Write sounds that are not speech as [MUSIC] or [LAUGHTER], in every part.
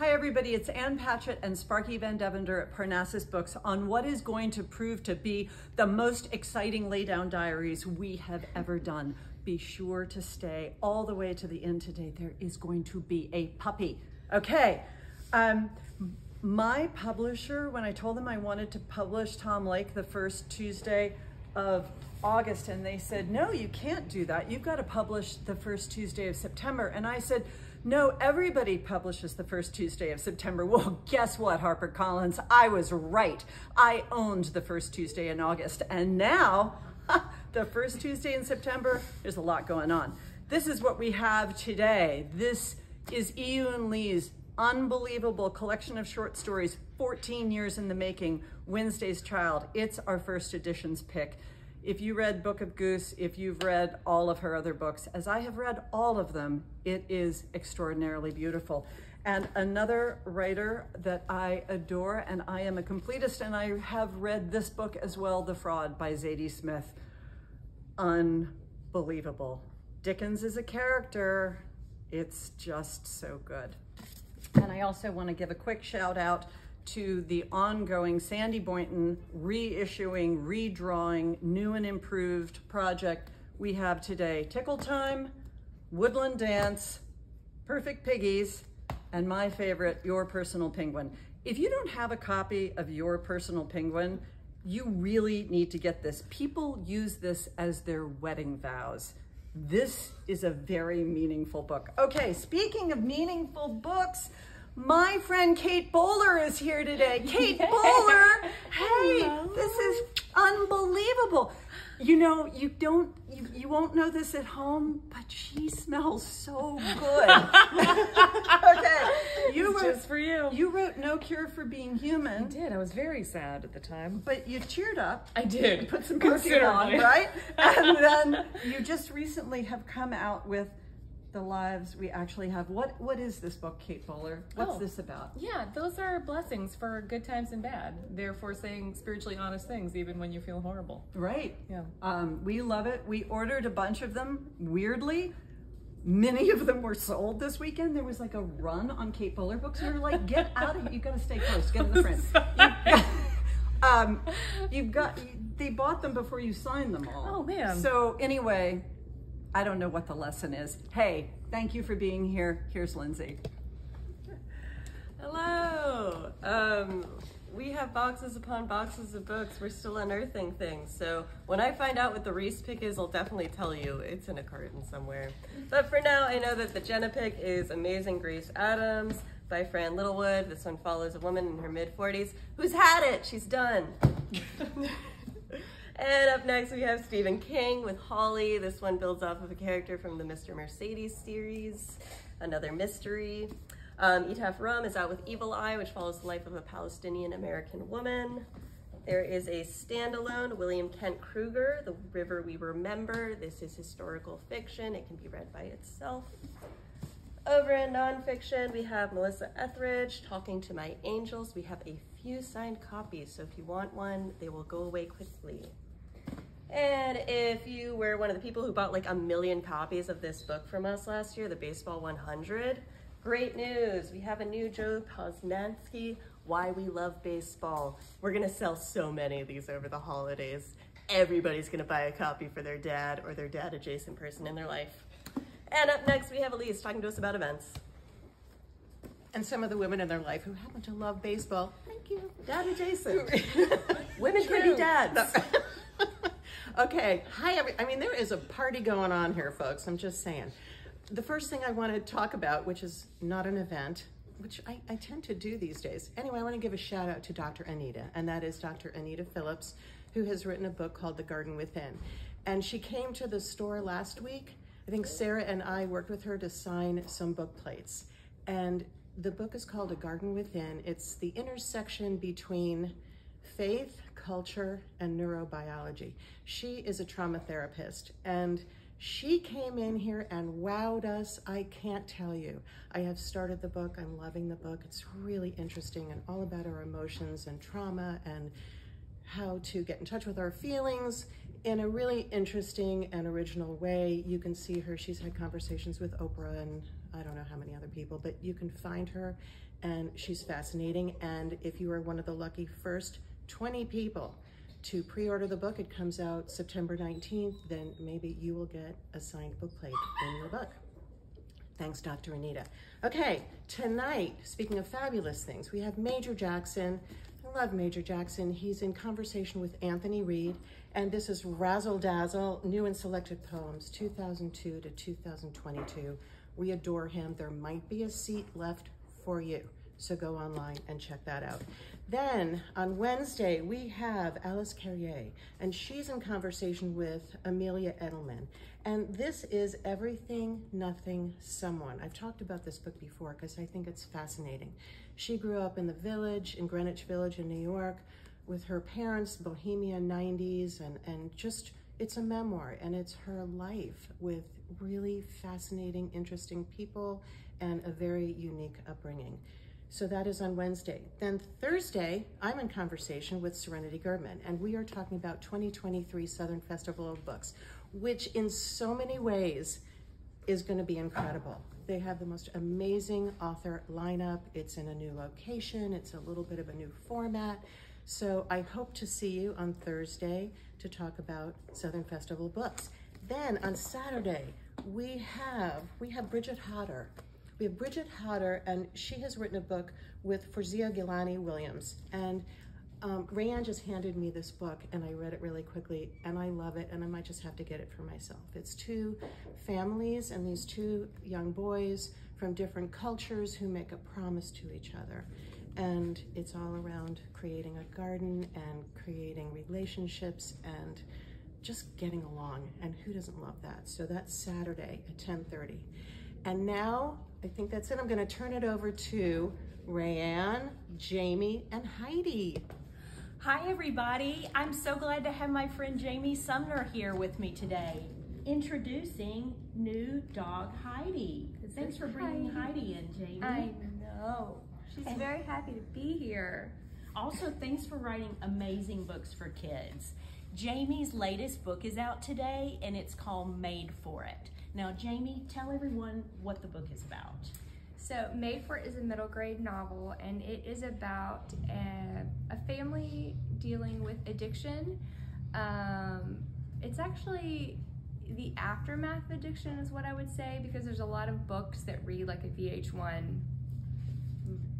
Hi everybody, it's Ann Patchett and Sparky Van Devender at Parnassus Books on what is going to prove to be the most exciting laydown diaries we have ever done. Be sure to stay all the way to the end today. There is going to be a puppy. Okay, um, my publisher, when I told them I wanted to publish Tom Lake the first Tuesday of August, and they said, no, you can't do that. You've got to publish the first Tuesday of September. And I said, no, everybody publishes the first Tuesday of September. [LAUGHS] Well, guess what, HarperCollins? I was right. I owned the first Tuesday in August. And now, [LAUGHS] the first Tuesday in September, there's a lot going on. This is what we have today. This is Yiyun Li's unbelievable collection of short stories, 14 years in the making, Wednesday's Child. It's our first editions pick. If you read Book of Goose, if you've read all of her other books, as I have read all of them, it is extraordinarily beautiful. And another writer that I adore, and I am a completist, and I have read this book as well, The Fraud by Zadie Smith. Unbelievable. Dickens is a character. It's just so good. And I also want to give a quick shout out to the ongoing Sandy Boynton reissuing, redrawing, new and improved project we have today. Tickle Time, Woodland Dance, Perfect Piggies, and my favorite, Your Personal Penguin. If you don't have a copy of Your Personal Penguin, you really need to get this. People use this as their wedding vows. This is a very meaningful book. Okay, speaking of meaningful books, my friend Kate Bowler is here today. Kate [LAUGHS] Bowler, hey, Hello. this is unbelievable. You know, you don't, you, you won't know this at home, but she smells so good. [LAUGHS] okay, you wrote, just for you. You wrote No Cure for Being Human. I did. I was very sad at the time, but you cheered up. I did. Put some perfume on, right? [LAUGHS] And then you just recently have come out with the lives we actually have. What what is this book, Kate Bowler? What's oh, this about? Yeah, those are blessings for good times and bad. Therefore, saying spiritually honest things even when you feel horrible. Right. Yeah. Um, we love it. We ordered a bunch of them. Weirdly, many of them were sold this weekend. There was like a run on Kate Bowler books. We were like, get out of here. You got to stay close. Get in the front. You've got, um, you've got. They bought them before you signed them all. Oh man. So anyway, I don't know what the lesson is. Hey, thank you for being here. Here's Lindsay. Hello. Um, we have boxes upon boxes of books. We're still unearthing things. So when I find out what the Reese pick is, I'll definitely tell you. It's in a carton somewhere. But for now, I know that the Jenna pick is Amazing Grace Adams by Fran Littlewood. This one follows a woman in her mid 40s who's had it. She's done. [LAUGHS] And up next we have Stephen King with Holly. This one builds off of a character from the Mr. Mercedes series, another mystery. Um, Etaf Rum is out with Evil Eye, which follows the life of a Palestinian American woman. There is a standalone, William Kent Krueger, The River We Remember. This is historical fiction. It can be read by itself. Over in nonfiction, we have Melissa Etheridge, Talking to My Angels. We have a few signed copies, so if you want one, they will go away quickly. And if you were one of the people who bought like a million copies of this book from us last year, the Baseball 100, great news. We have a new Joe Posnanski, Why We Love Baseball. We're gonna sell so many of these over the holidays. Everybody's gonna buy a copy for their dad or their dad adjacent person in their life. And up next, we have Elise talking to us about events. And some of the women in their life who happen to love baseball. Thank you. Dad adjacent. [LAUGHS] women can be dads. Okay, hi, every, I mean, there is a party going on here, folks. I'm just saying. The first thing I want to talk about, which is not an event, which I, I tend to do these days. Anyway, I want to give a shout out to Dr. Anita, and that is Dr. Anita Phillips, who has written a book called The Garden Within. And she came to the store last week. I think Sarah and I worked with her to sign some book plates. And the book is called A Garden Within. It's the intersection between faith, culture, and neurobiology. She is a trauma therapist and she came in here and wowed us. I can't tell you. I have started the book. I'm loving the book. It's really interesting and all about our emotions and trauma and how to get in touch with our feelings in a really interesting and original way. You can see her. She's had conversations with Oprah and I don't know how many other people, but you can find her and she's fascinating. And if you are one of the lucky first 20 people to pre-order the book, it comes out September 19th, then maybe you will get a signed book plate in your book. Thanks, Dr. Anita. Okay, tonight, speaking of fabulous things, we have Major Jackson. I love Major Jackson. He's in conversation with Anthony Reed, and this is Razzle Dazzle, New and Selected Poems, 2002 to 2022. We adore him. There might be a seat left for you, so go online and check that out. Then on Wednesday, we have Alice Carrière, and she's in conversation with Amelia Edelman. And this is Everything, Nothing, Someone. I've talked about this book before because I think it's fascinating. She grew up in the village, in Greenwich Village in New York, with her parents, bohemian 90s, and, and just, it's a memoir, and it's her life with really fascinating, interesting people and a very unique upbringing. So that is on Wednesday. Then Thursday, I'm in conversation with Serenity Gerbman, and we are talking about 2023 Southern Festival of Books, which in so many ways is going to be incredible. They have the most amazing author lineup. It's in a new location. It's a little bit of a new format. So I hope to see you on Thursday to talk about Southern Festival Books. Then on Saturday, we have we have Bridget Hodder. We have Bridget Hodder, and she has written a book with Fawzia Gillani Williams. And um, Rayanne just handed me this book, and I read it really quickly, and I love it, and I might just have to get it for myself. It's two families and these two young boys from different cultures who make a promise to each other. And it's all around creating a garden and creating relationships and just getting along. And who doesn't love that? So that's Saturday at 1030. And now I think that's it. I'm going to turn it over to Rayanne, Jamie, and Heidi. Hi, everybody. I'm so glad to have my friend Jamie Sumner here with me today. Introducing new dog Heidi. Thanks for bringing Heidi, Heidi in, Jamie. I know. She's and very happy to be here. Also, thanks for writing amazing books for kids. Jamie's latest book is out today, and it's called Made for It. Now, Jamie, tell everyone what the book is about. So, Made for is a middle grade novel, and it is about a, a family dealing with addiction. Um, it's actually the aftermath of addiction, is what I would say, because there's a lot of books that read like a VH1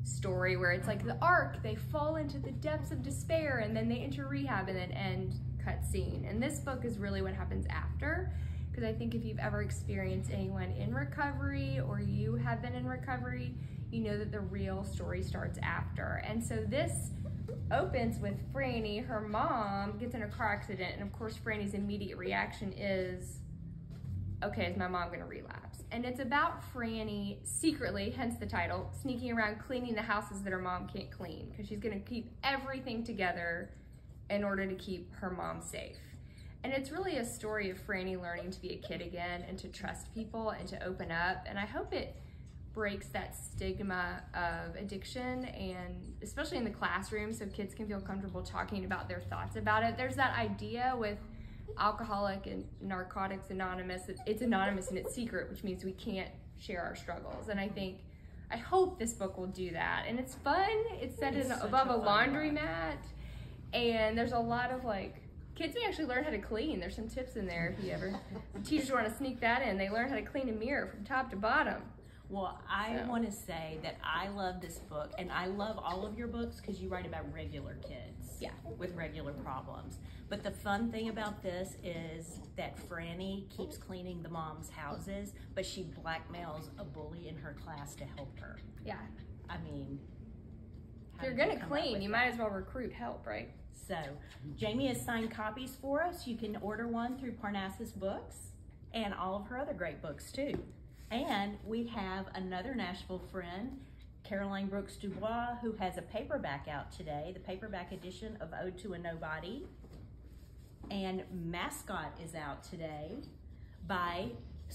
story where it's like the arc, they fall into the depths of despair and then they enter rehab and then end cut scene. And this book is really what happens after because I think if you've ever experienced anyone in recovery or you have been in recovery, you know that the real story starts after. And so this opens with Franny, her mom gets in a car accident, and of course Franny's immediate reaction is, okay, is my mom gonna relapse? And it's about Franny secretly, hence the title, sneaking around cleaning the houses that her mom can't clean because she's gonna keep everything together in order to keep her mom safe. And it's really a story of Franny learning to be a kid again and to trust people and to open up. And I hope it breaks that stigma of addiction and especially in the classroom so kids can feel comfortable talking about their thoughts about it. There's that idea with alcoholic and narcotics anonymous. It's anonymous and it's secret which means we can't share our struggles. And i think i hope this book will do that. And it's fun. It's set it's in above a, a laundromat. And there's a lot of like kids may actually learn how to clean. There's some tips in there if you ever the [LAUGHS] teachers want to sneak that in. They learn how to clean a mirror from top to bottom. Well, I so. want to say that I love this book, and I love all of your books because you write about regular kids, yeah, with regular problems. But the fun thing about this is that Franny keeps cleaning the mom's houses, but she blackmails a bully in her class to help her. Yeah, I mean, if you're gonna clean, you that? might as well recruit help, right? So Jamie has signed copies for us. You can order one through Parnassus Books and all of her other great books too. And we have another Nashville friend, Caroline Brooks Dubois, who has a paperback out today, the paperback edition of Ode to a Nobody. And Mascot is out today by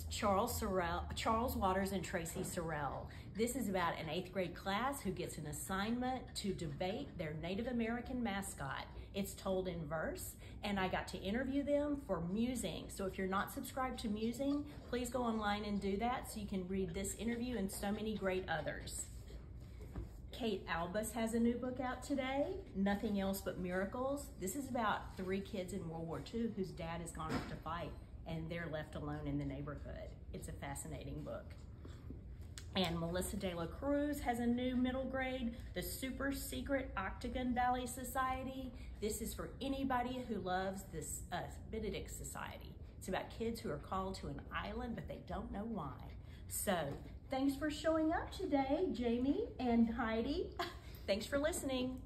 Charles Sorrell, Charles Waters and Traci Sorell. This is about an eighth grade class who gets an assignment to debate their Native American mascot. It's told in verse, and I got to interview them for Musing. So if you're not subscribed to Musing, please go online and do that so you can read this interview and so many great others. Kate Albus has a new book out today, Nothing Else But Miracles. This is about three kids in World War II whose dad has gone off to fight and they're left alone in the neighborhood. It's a fascinating book. And Melissa De La Cruz has a new middle grade, the Super Secret Octagon Valley Society. This is for anybody who loves this uh, Benedict Society. It's about kids who are called to an island, but they don't know why. So thanks for showing up today, Jamie and Heidi. [LAUGHS] thanks for listening.